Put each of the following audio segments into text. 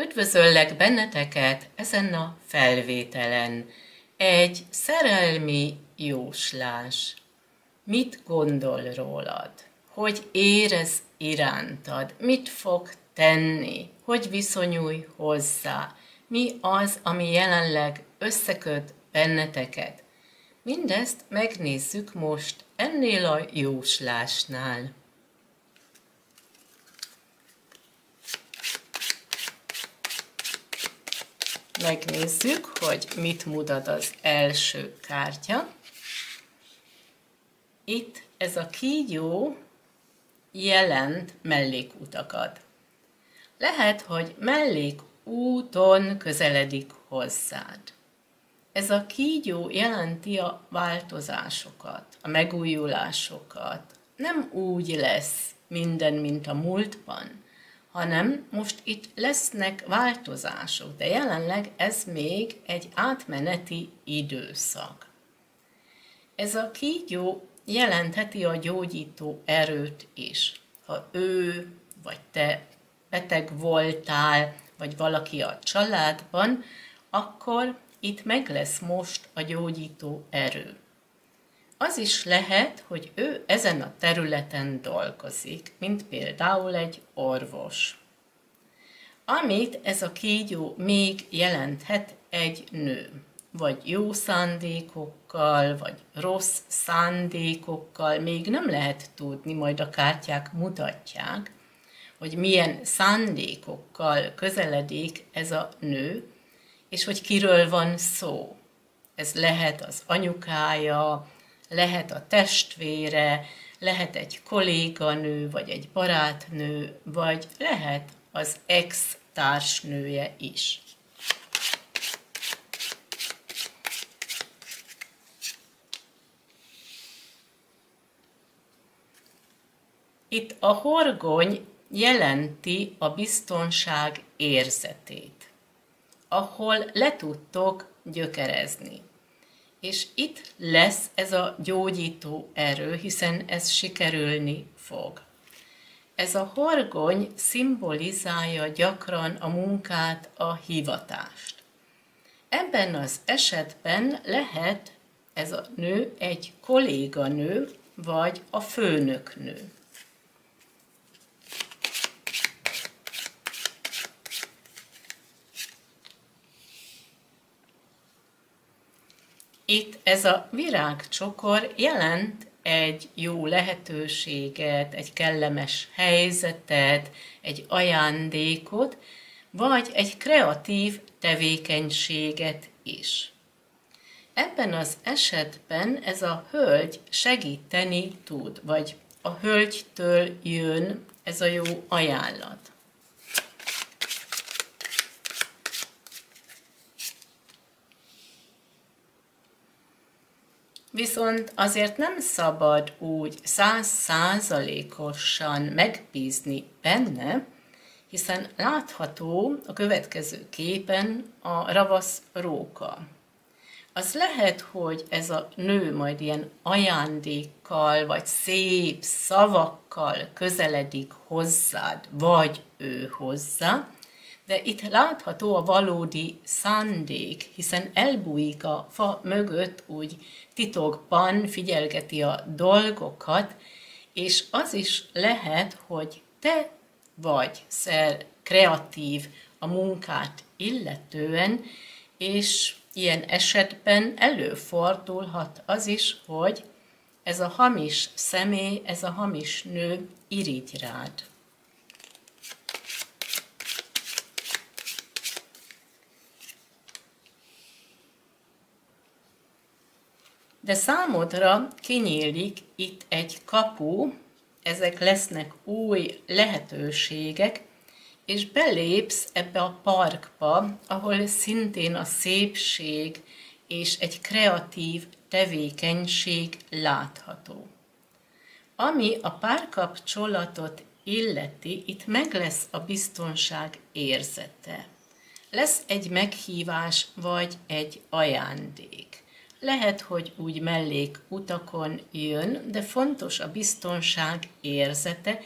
Üdvözöllek benneteket ezen a felvételen. Egy szerelmi jóslás. Mit gondol rólad? Hogy érez irántad? Mit fog tenni? Hogy viszonyulj hozzá? Mi az, ami jelenleg összeköt benneteket? Mindezt megnézzük most ennél a jóslásnál. Megnézzük, hogy mit mutat az első kártya. Itt ez a kígyó jelent mellékutakat. Lehet, hogy mellékúton közeledik hozzád. Ez a kígyó jelenti a változásokat, a megújulásokat. Nem úgy lesz minden, mint a múltban, hanem most itt lesznek változások, de jelenleg ez még egy átmeneti időszak. Ez a kígyó jelentheti a gyógyító erőt is. Ha ő vagy te beteg voltál, vagy valaki a családban, akkor itt meg lesz most a gyógyító erő. Az is lehet, hogy ő ezen a területen dolgozik, mint például egy orvos. Amit ez a kígyó még jelenthet egy nő, vagy jó szándékokkal, vagy rossz szándékokkal, még nem lehet tudni, majd a kártyák mutatják, hogy milyen szándékokkal közeledik ez a nő, és hogy kiről van szó. Ez lehet az anyukája, lehet a testvére, lehet egy kolléganő, vagy egy barátnő, vagy lehet az ex társnője is. Itt a horgony jelenti a biztonság érzetét, ahol le tudtok gyökerezni. És itt lesz ez a gyógyító erő, hiszen ez sikerülni fog. Ez a horgony szimbolizálja gyakran a munkát, a hivatást. Ebben az esetben lehet ez a nő egy kolléganő, vagy a főnöknő. Itt ez a virágcsokor jelent egy jó lehetőséget, egy kellemes helyzetet, egy ajándékot, vagy egy kreatív tevékenységet is. Ebben az esetben ez a hölgy segíteni tud, vagy a hölgytől jön ez a jó ajánlat. Viszont azért nem szabad úgy százszázalékosan megbízni benne, hiszen látható a következő képen a ravasz róka. Az lehet, hogy ez a nő majd ilyen ajándékkal, vagy szép szavakkal közeledik hozzád, vagy ő hozzá, de itt látható a valódi szándék, hiszen elbújik a fa mögött, úgy titokban figyelgeti a dolgokat, és az is lehet, hogy te vagy szer kreatív a munkát illetően, és ilyen esetben előfordulhat az is, hogy ez a hamis személy, ez a hamis nő irigy rád. De számodra kinyílik itt egy kapu, ezek lesznek új lehetőségek, és belépsz ebbe a parkba, ahol szintén a szépség és egy kreatív tevékenység látható. Ami a párkapcsolatot illeti, itt meg lesz a biztonság érzete. Lesz egy meghívás vagy egy ajándék. Lehet, hogy úgy mellék utakon jön, de fontos a biztonság érzete,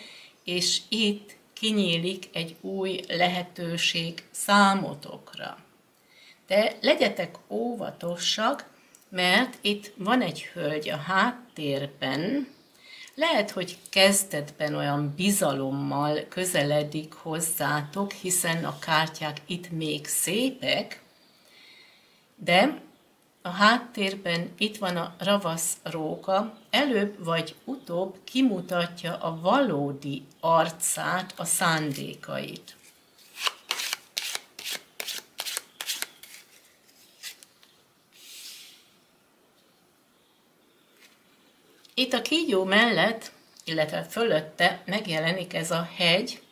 és itt kinyílik egy új lehetőség számotokra. De legyetek óvatosak, mert itt van egy hölgy a háttérben, lehet, hogy kezdetben olyan bizalommal közeledik hozzátok, hiszen a kártyák itt még szépek, de a háttérben itt van a ravasz róka, előbb vagy utóbb kimutatja a valódi arcát, a szándékait. Itt a kígyó mellett, illetve fölötte megjelenik ez a hegy,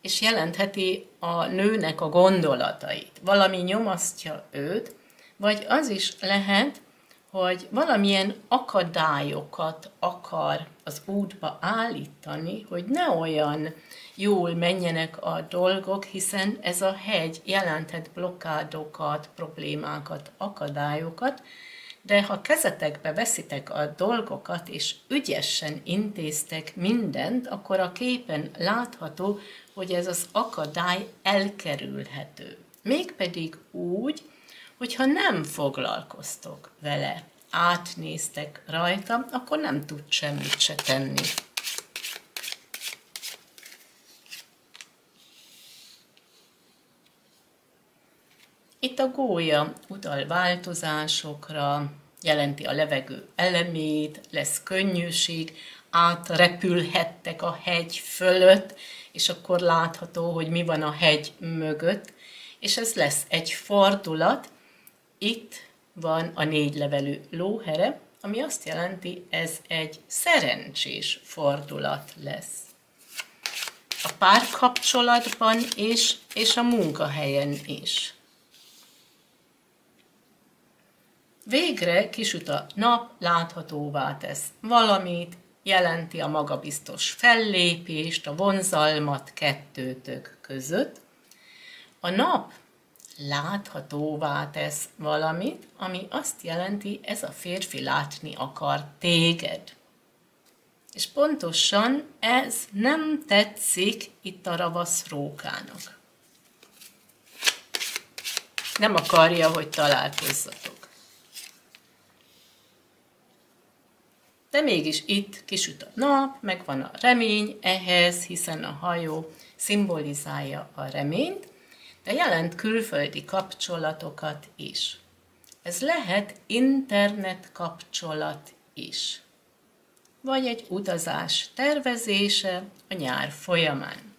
és jelentheti a nőnek a gondolatait. Valami nyomasztja őt, vagy az is lehet, hogy valamilyen akadályokat akar az útba állítani, hogy ne olyan jól menjenek a dolgok, hiszen ez a hegy jelenthet blokkádokat, problémákat, akadályokat, de ha kezetekbe veszitek a dolgokat, és ügyesen intéztek mindent, akkor a képen látható, hogy ez az akadály elkerülhető. Mégpedig úgy, hogyha nem foglalkoztok vele, átnéztek rajta, akkor nem tud semmit se tenni. Itt a gólya utal változásokra, jelenti a levegő elemét, lesz könnyűség, átrepülhettek a hegy fölött, és akkor látható, hogy mi van a hegy mögött, és ez lesz egy fordulat. Itt van a négy levelű lóhere, ami azt jelenti, ez egy szerencsés fordulat lesz. A párkapcsolatban is, és a munkahelyen is. Végre kisüt a nap, láthatóvá tesz valamit, jelenti a magabiztos fellépést, a vonzalmat kettőtök között. A nap láthatóvá tesz valamit, ami azt jelenti, ez a férfi látni akar téged. És pontosan ez nem tetszik itt a ravasz rókának. Nem akarja, hogy találkozzatok. De mégis itt kisüt a nap, megvan a remény ehhez, hiszen a hajó szimbolizálja a reményt, de jelent külföldi kapcsolatokat is. Ez lehet internet kapcsolat is, vagy egy utazás tervezése a nyár folyamán.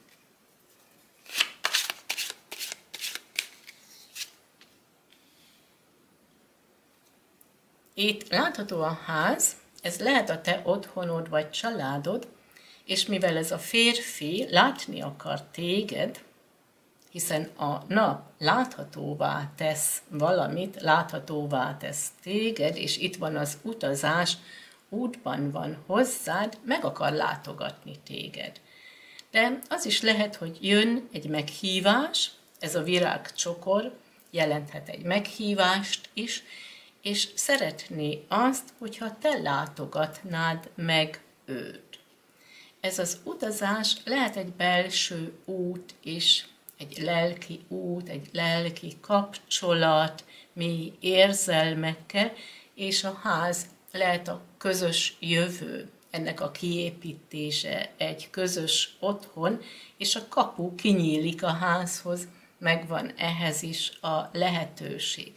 Itt látható a ház, ez lehet a te otthonod vagy családod, és mivel ez a férfi látni akar téged, hiszen a nap láthatóvá tesz valamit, láthatóvá tesz téged, és itt van az utazás, útban van hozzád, meg akar látogatni téged. De az is lehet, hogy jön egy meghívás, ez a virágcsokor jelenthet egy meghívást is, és szeretné azt, hogyha te látogatnád meg őt. Ez az utazás lehet egy belső út is, egy lelki út, egy lelki kapcsolat, mély érzelmekkel, és a ház lehet a közös jövő, ennek a kiépítése, egy közös otthon, és a kapu kinyílik a házhoz, megvan ehhez is a lehetőség.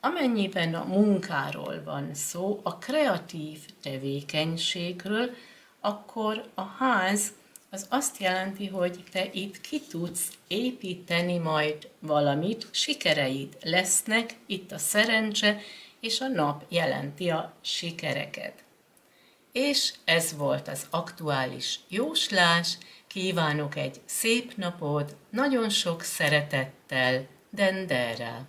Amennyiben a munkáról van szó, a kreatív tevékenységről, akkor a ház az azt jelenti, hogy te itt ki tudsz építeni majd valamit, sikereid lesznek, itt a szerencse, és a nap jelenti a sikereket. És ez volt az aktuális jóslás, kívánok egy szép napot, nagyon sok szeretettel, Dendera.